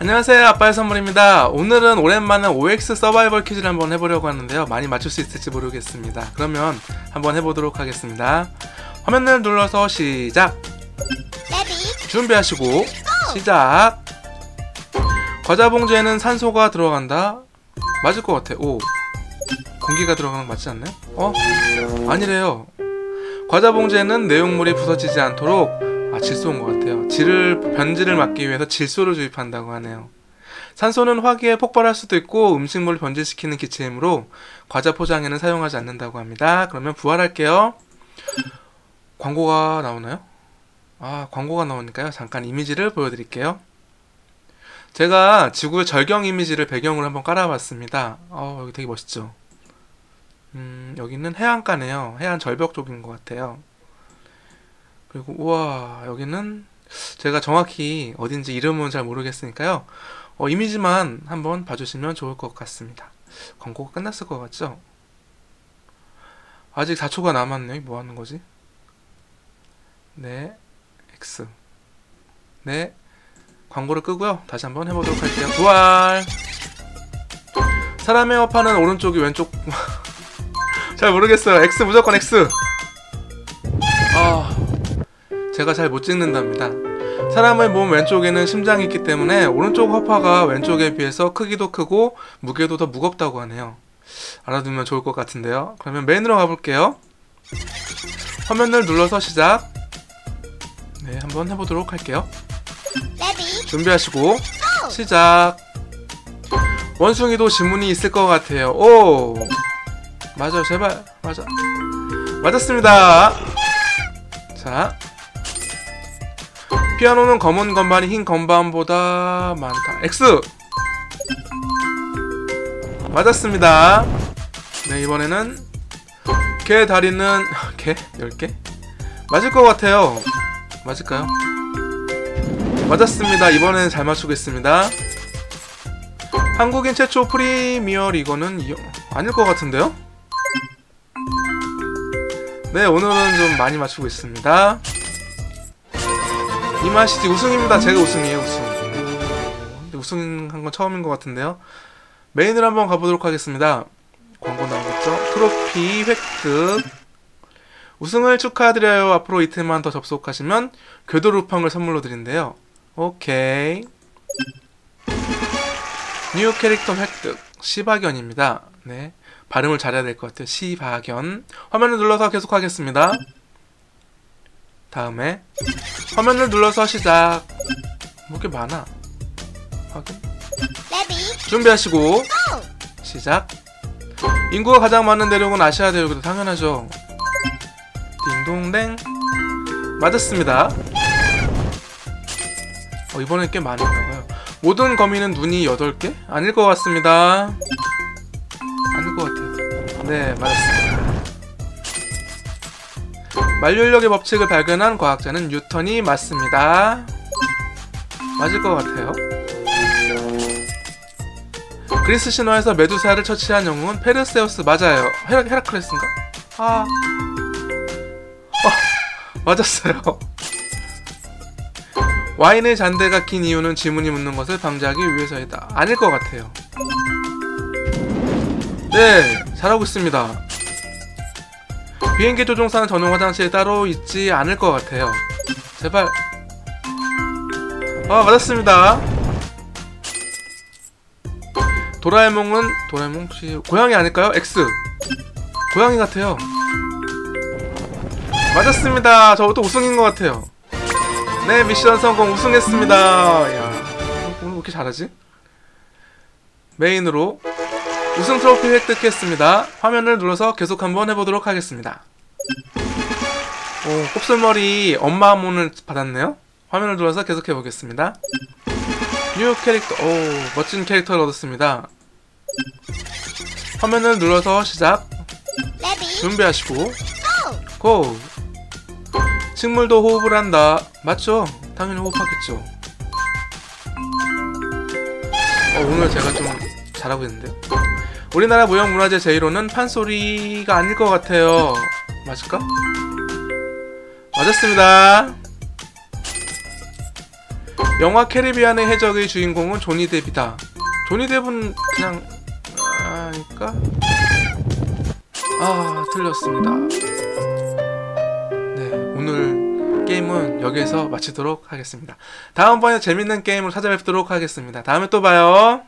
안녕하세요. 아빠의 선물입니다. 오늘은 오랜만에 OX 서바이벌 퀴즈를 한번 해보려고 하는데요. 많이 맞출 수 있을지 모르겠습니다. 그러면 한번 해보도록 하겠습니다. 화면을 눌러서 시작. 준비하시고 시작. 과자 봉지에는 산소가 들어간다? 맞을 것 같아. 오. 공기가 들어가는 거 맞지 않나요? 어? 아니래요. 과자 봉지에는 내용물이 부서지지 않도록 아 질소인 것 같아요 질을 변질을 막기 위해서 질소를 주입한다고 하네요. 산소는 화기에 폭발할 수도 있고 음식물을 변질시키는 기체이므로 과자 포장에는 사용하지 않는다고 합니다. 그러면 부활할게요. 광고가 나오나요? 아 광고가 나오니까요. 잠깐 이미지를 보여드릴게요. 제가 지구의 절경 이미지를 배경으로 한번 깔아봤습니다. 어 여기 되게 멋있죠? 음 여기는 해안가네요. 해안 절벽 쪽인 것 같아요. 그리고 우와 여기는 제가 정확히 어딘지 이름은 잘 모르겠으니까요. 어, 이미지만 한번 봐주시면 좋을 것 같습니다. 광고가 끝났을 것 같죠? 아직 4초가 남았네요 뭐 하는 거지? 네. X. 네. 광고를 끄고요. 다시 한번 해보도록 할게요. 부활! 사람의 허파는 오른쪽이 왼쪽. 잘 모르겠어요. X 무조건 X. 아 제가 잘 못 찍는답니다. 사람의 몸 왼쪽에는 심장이 있기 때문에 오른쪽 허파가 왼쪽에 비해서 크기도 크고 무게도 더 무겁다고 하네요. 알아두면 좋을 것 같은데요. 그러면 메인으로 가볼게요. 화면을 눌러서 시작. 네 한번 해보도록 할게요. 준비하시고! 시작. 원숭이도 지문이 있을 것 같아요. 오! 맞아요. 제발. 맞아. 맞았습니다. 자 피아노는 검은 건반이 흰 건반보다 많다 X 맞았습니다 네 이번에는 개 다리는 개? 10개? 맞을 것 같아요 맞을까요? 맞았습니다 이번에는 잘 맞추겠습니다 한국인 최초 프리미어 리거는 이... 아닐 것 같은데요? 네 오늘은 좀 많이 맞추고 있습니다 이맛이지. 우승입니다. 제가 우승이에요 우승. 우승한 건 처음인 것 같은데요. 메인을 한번 가보도록 하겠습니다. 광고 나오겠죠? 트로피 획득. 우승을 축하드려요. 앞으로 이틀만 더 접속하시면 괴도 루팡을 선물로 드린대요. 오케이. new 캐릭터 획득. 시바견입니다. 네. 발음을 잘해야 될 것 같아요. 시바견. 화면을 눌러서 계속하겠습니다 다음에 화면을 눌러서 시작. 뭐 이렇게 많아? 확인. 준비하시고 시작. 인구가 가장 많은 대륙은 아시아 대륙이다. 당연하죠. 딩동댕. 맞았습니다. 어, 이번엔 꽤 많은가봐요. 모든 거미는 눈이 8개? 아닐 것 같습니다. 아닐 것 같아요. 네 맞았습니다 만류인력의 법칙을 발견한 과학자는 뉴턴이 맞습니다. 맞을 것 같아요. 그리스 신화에서 메두사를 처치한 영웅은 페르세우스 맞아요. 헤라, 헤라클레스인가? 아... 어, 맞았어요. 와인의 잔대가 긴 이유는 지문이 묻는 것을 방지하기 위해서이다. 아닐 것 같아요. 네 잘하고 있습니다 비행기 조종사는 전용 화장실이 따로 있지 않을 것 같아요. 제발. 아 맞았습니다. 도라에몽은 도라에몽 혹시 고양이 아닐까요? X. 고양이 같아요. 맞았습니다. 저부터 우승인 것 같아요. 네 미션 성공 우승했습니다. 야 오늘 왜 이렇게 잘하지? 메인으로 우승 트로피 획득했습니다. 화면을 눌러서 계속 한번 해보도록 하겠습니다 오 곱슬머리 엄마 문을 받았네요. 화면을 눌러서 계속해 보겠습니다. new 캐릭터 오 멋진 캐릭터를 얻었습니다. 화면을 눌러서 시작. 준비하시고. 고! 식물도 호흡을 한다. 맞죠? 당연히 호흡하겠죠. 어, 오늘 제가 좀 잘하고 있는데요 우리나라 무형문화재 제1호는 판소리가 아닐 것 같아요 맞을까? 맞았습니다 영화 캐리비안의 해적의 주인공은 조니 뎁이다. 조니 뎁은 그냥 아니까 아 틀렸습니다. 네 오늘 게임은 여기에서 마치도록 하겠습니다. 다음번에 재밌는 게임을 찾아뵙도록 하겠습니다. 다음에 또 봐요.